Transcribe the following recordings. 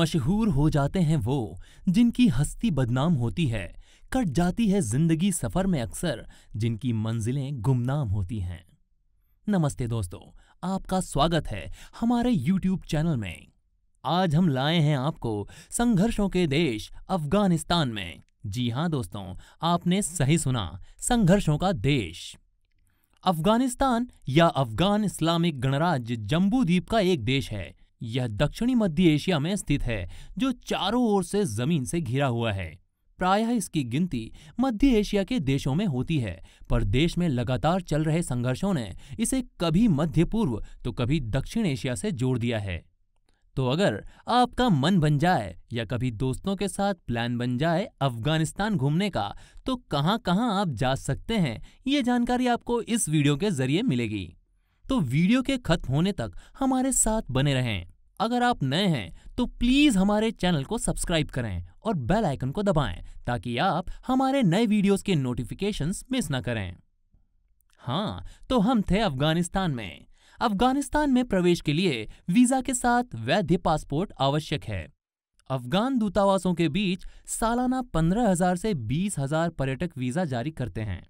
मशहूर हो जाते हैं वो, जिनकी हस्ती बदनाम होती है, कट जाती है ज़िंदगी सफ़र में अक्सर, जिनकी मंजिलें गुमनाम होती हैं। नमस्ते दोस्तों, आपका स्वागत है हमारे YouTube चैनल में। आज हम लाए हैं आपको संघर्षों के देश अफ़गानिस्तान में। जी हाँ दोस्तों, आपने सही सुना, संघर्षों का देश। अफ़गानिस्तान या अफगान इस्लामिक गणराज्य जम्बूद्वीप का एक देश है यह दक्षिणी मध्य एशिया में स्थित है, जो चारों ओर से ज़मीन से घिरा हुआ है। प्रायः इसकी गिनती मध्य एशिया के देशों में होती है, पर देश में लगातार चल रहे संघर्षों ने इसे कभी मध्य पूर्व तो कभी दक्षिण एशिया से जोड़ दिया है। तो अगर आपका मन बन जाए या कभी दोस्तों के साथ प्लान बन जाए अफ़गानिस्तान घूमने का तो कहाँ कहाँ आप जा सकते हैं, ये जानकारी आपको इस वीडियो के ज़रिए मिलेगी। तो वीडियो के खत्म होने तक हमारे साथ बने रहें। अगर आप नए हैं तो प्लीज़ हमारे चैनल को सब्सक्राइब करें और बेल आइकन को दबाएँ, ताकि आप हमारे नए वीडियोस के नोटिफिकेशंस मिस न करें। हाँ तो हम थे अफ़गानिस्तान में। अफ़गानिस्तान में प्रवेश के लिए वीज़ा के साथ वैध पासपोर्ट आवश्यक है। अफगान दूतावासों के बीच सालाना पंद्रह हज़ार से बीस हज़ार पर्यटक वीज़ा जारी करते हैं।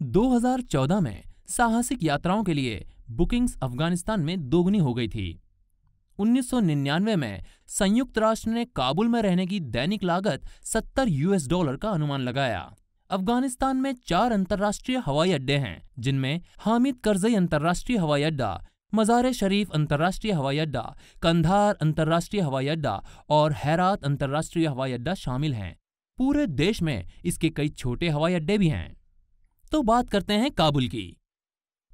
2014 में साहसिक यात्राओं के लिए बुकिंग्स अफ़गानिस्तान में दोगुनी हो गई थी। 1999 में संयुक्त राष्ट्र ने काबुल में रहने की दैनिक लागत 70 यूएस डॉलर का अनुमान लगाया। अफ़गानिस्तान में चार अंतर्राष्ट्रीय हवाई अड्डे हैं, जिनमें हामिद करजई अंतर्राष्ट्रीय हवाई अड्डा मज़ार शरीफ अंतर्राष्ट्रीय हवाई अड्डा, कंधार अंतर्राष्ट्रीय हवाई अड्डा और हैरात अंतर्राष्ट्रीय हवाई अड्डा शामिल हैं। पूरे देश में इसके कई छोटे हवाई अड्डे भी हैं। तो बात करते हैं काबुल की।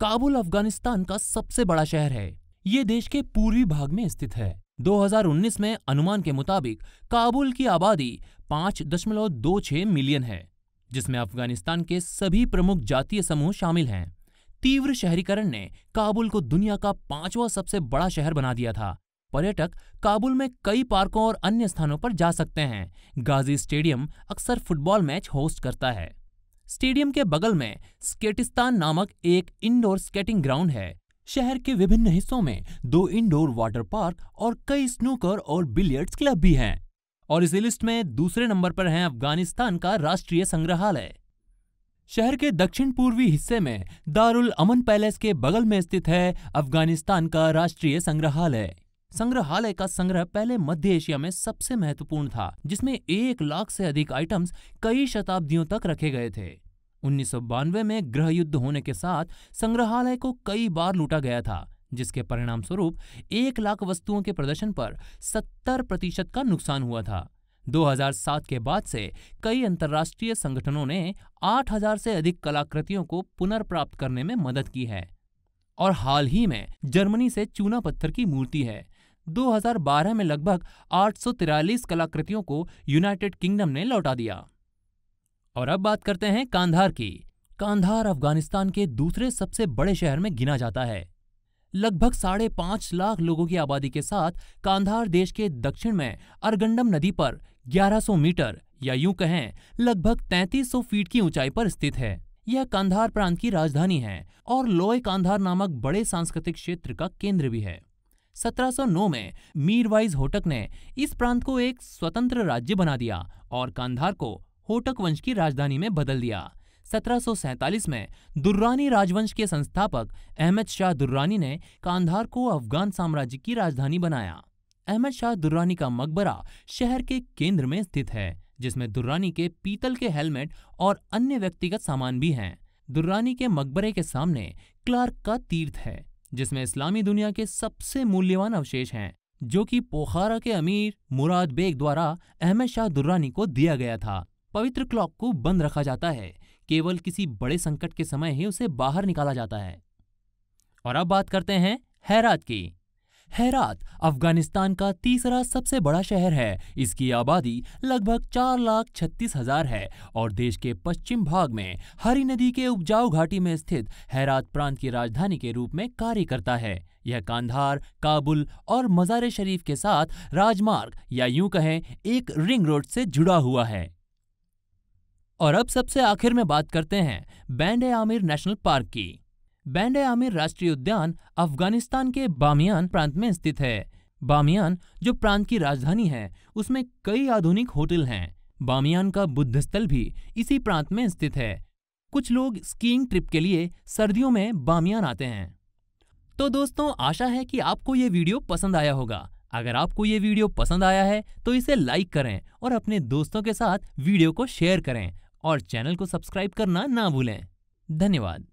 काबुल अफ़गानिस्तान का सबसे बड़ा शहर है। ये देश के पूर्वी भाग में स्थित है। 2019 में अनुमान के मुताबिक काबुल की आबादी 5.26 मिलियन है, जिसमें अफ़गानिस्तान के सभी प्रमुख जातीय समूह शामिल हैं। तीव्र शहरीकरण ने काबुल को दुनिया का पांचवा सबसे बड़ा शहर बना दिया था। पर्यटक काबुल में कई पार्कों और अन्य स्थानों पर जा सकते हैं। गाजी स्टेडियम अक्सर फुटबॉल मैच होस्ट करता है। स्टेडियम के बगल में स्केटिस्तान नामक एक इंडोर स्केटिंग ग्राउंड है। शहर के विभिन्न हिस्सों में दो इंडोर वाटर पार्क और कई स्नूकर और बिलियर्ड्स क्लब भी हैं। और इस लिस्ट में दूसरे नंबर पर है अफ़गानिस्तान का राष्ट्रीय संग्रहालय। शहर के दक्षिण पूर्वी हिस्से में दारुल अमन पैलेस के बगल में स्थित है अफ़गानिस्तान का राष्ट्रीय संग्रहालय। संग्रहालय का संग्रह पहले मध्य एशिया में सबसे महत्वपूर्ण था, जिसमें एक लाख से अधिक आइटम्स कई शताब्दियों तक रखे गए थे। उन्नीस सौ बानवे में गृह युद्ध होने के साथ संग्रहालय को कई बार लूटा गया था, जिसके परिणाम स्वरूप एक लाख वस्तुओं के प्रदर्शन पर 70 प्रतिशत का नुकसान हुआ था। 2007 के बाद से कई अंतर्राष्ट्रीय संगठनों ने 8000 से अधिक कलाकृतियों को पुनर्प्राप्त करने में मदद की है। और हाल ही में जर्मनी से चूना पत्थर की मूर्ति है। 2012 में लगभग आठ कलाकृतियों को यूनाइटेड किंगडम ने लौटा दिया। और अब बात करते हैं कांधार की। कांधार अफ़गानिस्तान के दूसरे सबसे बड़े शहर में गिना जाता है। लगभग साढ़े पाँच लाख लोगों की आबादी के साथ कांधार देश के दक्षिण में अरगंडम नदी पर 1100 मीटर, या यूँ कहें, लगभग 3300 फीट की ऊंचाई पर स्थित है। यह कांधार प्रांत की राजधानी है और लोय कांधार नामक बड़े सांस्कृतिक क्षेत्र का केंद्र भी है। 1709 में मीरवाइज होटक ने इस प्रांत को एक स्वतंत्र राज्य बना दिया और कांधार को होटक वंश की राजधानी में बदल दिया। 1747 में दुर्रानी राजवंश के संस्थापक अहमद शाह दुर्रानी ने कांधार को अफगान साम्राज्य की राजधानी बनाया। अहमद शाह दुर्रानी का मकबरा शहर के केंद्र में स्थित है, जिसमें दुर्रानी के पीतल के हेलमेट और अन्य व्यक्तिगत सामान भी हैं। दुर्रानी के मकबरे के सामने क्लार्क का तीर्थ है, जिसमें इस्लामी दुनिया के सबसे मूल्यवान अवशेष हैं, जो कि पोखारा के अमीर मुराद बेग द्वारा अहमद शाह दुर्रानी को दिया गया था। पवित्र क्लॉक को बंद रखा जाता है। केवल किसी बड़े संकट के समय ही उसे बाहर निकाला जाता है। और अब बात करते हैं हैरात की। हैरात अफ़गानिस्तान का तीसरा सबसे बड़ा शहर है। इसकी आबादी लगभग चार लाख छत्तीस हज़ार है और देश के पश्चिम भाग में हरी नदी के उपजाऊ घाटी में स्थित हैरात प्रांत की राजधानी के रूप में कार्य करता है। यह कांधार, काबुल और मज़ार शरीफ के साथ राजमार्ग या यूँ कहें एक रिंग रोड से जुड़ा हुआ है। और अब सबसे आखिर में बात करते हैं बैंड आमिर नेशनल पार्क की। बैंड आमिर राष्ट्रीय उद्यान अफ़गानिस्तान के बामियान प्रांत में स्थित है। बामियान, जो प्रांत की राजधानी है, उसमें कई आधुनिक होटल हैं। बामियान का बुद्ध स्थल भी इसी प्रांत में स्थित है। कुछ लोग स्कीइंग ट्रिप के लिए सर्दियों में बामियान आते हैं। तो दोस्तों, आशा है कि आपको ये वीडियो पसंद आया होगा। अगर आपको ये वीडियो पसंद आया है तो इसे लाइक करें और अपने दोस्तों के साथ वीडियो को शेयर करें। और चैनल को सब्सक्राइब करना ना भूलें। धन्यवाद।